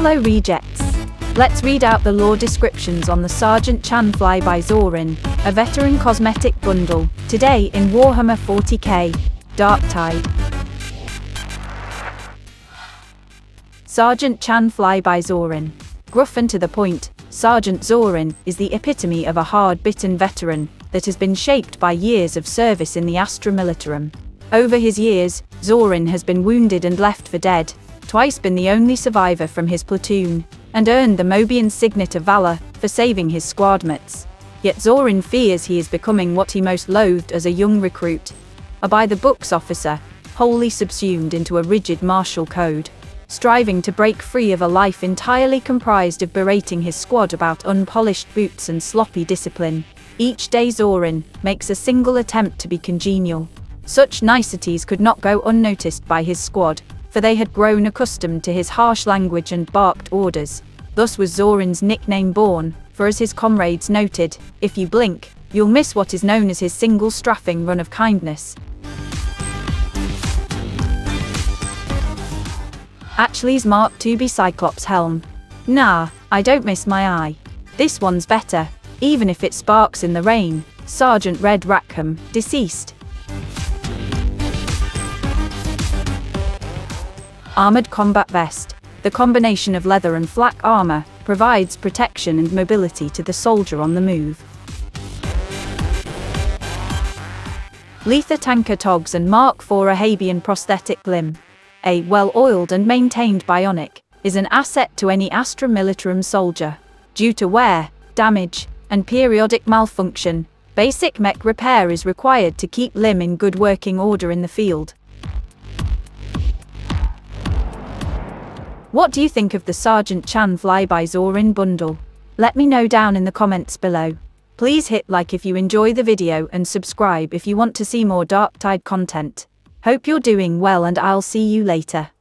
Hello rejects. Let's read out the lore descriptions on the Sergeant Chan Flyby Zorin, a veteran cosmetic bundle, today in Warhammer 40k, Darktide. Sergeant Chan Flyby Zorin. Gruff and to the point, Sergeant Zorin is the epitome of a hard-bitten veteran that has been shaped by years of service in the Astra Militarum. Over his years, Zorin has been wounded and left for dead, twice been the only survivor from his platoon, and earned the Mobian Signet of Valor for saving his squadmates. Yet Zorin fears he is becoming what he most loathed as a young recruit, a by-the-books officer, wholly subsumed into a rigid martial code, striving to break free of a life entirely comprised of berating his squad about unpolished boots and sloppy discipline. Each day Zorin makes a single attempt to be congenial. Such niceties could not go unnoticed by his squad, for they had grown accustomed to his harsh language and barked orders. Thus was Zorin's nickname born, for as his comrades noted, if you blink, you'll miss what is known as his single strafing run of kindness. Atchley's Mark IIB Cyclops helm. Nah, I don't miss my eye. This one's better, even if it sparks in the rain. Sergeant Red Rackham, deceased. Armored Combat Vest. The combination of leather and flak armor provides protection and mobility to the soldier on the move. Letha Tanker Togs and Mark IV Ahabian prosthetic limb. A well-oiled and maintained bionic is an asset to any Astra Militarum soldier. Due to wear, damage, and periodic malfunction, basic mech repair is required to keep limb in good working order in the field. What do you think of the Sergeant Chan Flyby Zorin bundle? Let me know down in the comments below. Please hit like if you enjoy the video and subscribe if you want to see more Darktide content. Hope you're doing well and I'll see you later.